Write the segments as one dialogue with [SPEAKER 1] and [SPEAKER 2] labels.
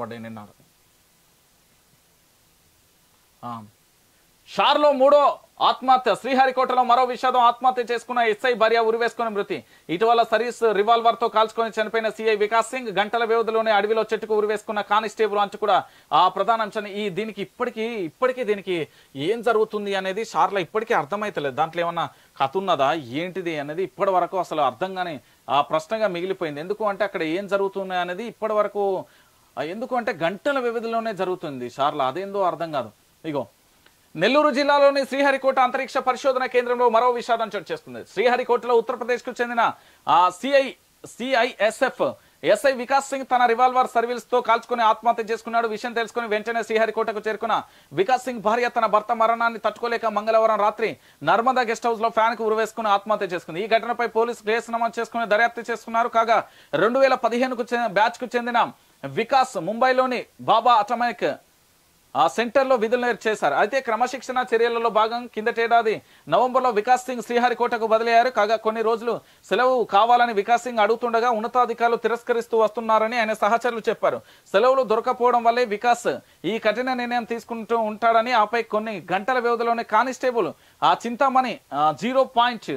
[SPEAKER 1] పడ్డాయి షార్లో మూడో ఆత్మహత్య. శ్రీహరికోటలో మరో విషాదం ఆత్మహత్య చేసుకున్న ఎస్ఐ భార్య ఉరివేసుకుని మృతి. ఇటీవల సర్వీస్ రివాల్వర్తో కాల్చుకొని చనిపోయిన సిఐ వికాస్ సింగ్ గంటల వ్యవధిలోనే అడవిలో చెట్టుకు ఉరివేసుకున్న కానిస్టేబుల్ అంచు కూడా ఆ ప్రధాన అంశాన్ని ఈ దీనికి ఇప్పటికీ ఇప్పటికీ దీనికి ఏం జరుగుతుంది అనేది షార్లో ఇప్పటికీ అర్థమైతలేదు. దాంట్లో ఏమన్నా కథ ఉన్నదా? ఏంటిది అనేది ఇప్పటి వరకు అసలు అర్థంగానే ఆ ప్రశ్నగా మిగిలిపోయింది. ఎందుకు అంటే అక్కడ ఏం జరుగుతుంది అనేది ఇప్పటి వరకు ఎందుకు అంటే గంటల వ్యవధిలోనే జరుగుతుంది సార్లు అదేందో అర్థం కాదు. ఇగో నెల్లూరు జిల్లాలోని శ్రీహరికోట అంతరిక్ష పరిశోధన కేంద్రంలో మరో విషాదం చోటు చేస్తుంది. శ్రీహరికోటలో ఉత్తరప్రదేశ్కు చెందిన CI CISF SI Vikas Singh తన రివాల్వర్ సర్వీస్తో కాల్చుకుని ఆత్మహత్య చేసుకున్నాడు. విషయం తెలుసుకుని వెంటనే శ్రీహరికోటకు చేరుకున్న వికాస్ సింగ్ భార్య తన భర్త మరణాన్ని తట్టుకోలేక మంగళవారం రాత్రి నర్మదా గెస్ట్ హౌస్లో ఫ్యాన్కు ఉరివేసుకుని ఆత్మహత్య చేసుకుంది. ఈ ఘటనపై పోలీసు కేసు నమోదు చేసుకుని దర్యాప్తు చేసుకున్నారు. కాగా రెండు వేల పదిహేనుకు బ్యాచ్కు చెందిన వికాస్ ముంబైలోని బాబా అటమైక్ ఆ సెంటర్లో విధులు చేశారు. అయితే క్రమశిక్షణ చర్యలలో భాగం కిందటేడాది నవంబర్లో వికాస్ సింగ్ శ్రీహరికోటకు బదిలయ్యారు. కాగా కొన్ని రోజులు సెలవు కావాలని వికాస్ సింగ్ అడుగుతుండగా ఉన్నతాధికారులు తిరస్కరిస్తూ వస్తున్నారని ఆయన సహచరులు చెప్పారు. సెలవులు దొరకపోవడం వల్లే వికాస్ ఈ కఠిన నిర్ణయం తీసుకుంటూ ఉంటాడని ఆపై కొన్ని గంటల వ్యవధిలోనే కానిస్టేబుల్ ఆ చింతామణి జీరో పాయింట్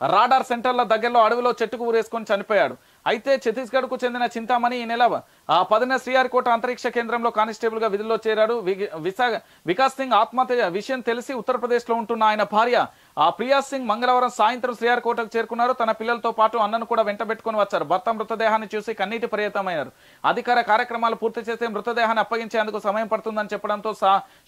[SPEAKER 1] రాడార్ సెంటర్ల దగ్గరలో అడవిలో చెట్టుకు ఊరేసుకొని చనిపోయాడు. అయితే ఛత్తీస్గఢ్కు చెందిన చింతామణి ఈ నెల పదిన శ్రీహరికోట అంతరిక్ష కేంద్రంలో కానిస్టేబుల్గా విధుల్లో చేరాడు. విశాఖ వికాస్ సింగ్ ఆత్మహత్య విషయం తెలిసి ఉత్తరప్రదేశ్లో ఉంటున్న ఆయన భార్య ఆ ప్రియా సింగ్ మంగళవారం సాయంత్రం శ్రీహరికోటకు చేరుకున్నారు. తన పిల్లలతో పాటు అన్నను కూడా వెంట పెట్టుకుని వచ్చారు. భర్త మృతదేహాన్ని చూసి కన్నీటి పర్యతమయ్యారు అధికార కార్యక్రమాలు పూర్తి చేస్తే మృతదేహాన్ని అప్పగించేందుకు సమయం పడుతుందని చెప్పడంతో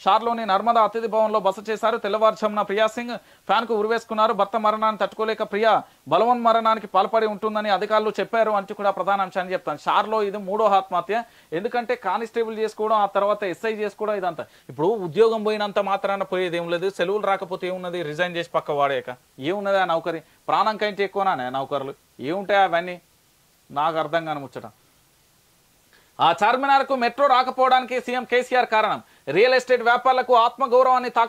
[SPEAKER 1] షార్లోని నర్మదా అతిథి భవన్లో బస చేశారు. తెల్లవారుజామున ప్రియా సింగ్ ఫ్యాన్కు ఉరివేసుకున్నారు భర్త మరణాన్ని తట్టుకోలేక ప్రియా బలవన్ మరణానికి పాల్పడి ఉంటుందని అధికారులు చెప్పారు అంటూ కూడా ప్రధాన అంశాన్ని చెప్తాను. షార్లో ఇది మూడో ఆత్మహత్య. ఎందుకంటే కానిస్టేబుల్ చేసుకోవడం ఆ తర్వాత ఎస్ఐ చేసుకోవడం ఇదంతా. ఇప్పుడు ఉద్యోగం పోయినంత మాత్రాన పోయేది ఏం లేదు. సెలవులు రాకపోతే ఏమున్నది? రిజైన్ చేసి పక్క వాడేక ఏమున్నది ఆ నౌకరి? ప్రాణం కంటే ఎక్కువనా? నౌకర్లు. ఏముంటాయి అవన్నీ? నాకు అర్థం కాని ముచ్చట. ఆ చార్మినార్కు మెట్రో రాకపోవడానికి సీఎం కేసీఆర్ కారణం. రియల్ ఎస్టేట్ వ్యాపారులకు ఆత్మగౌరవాన్ని తాక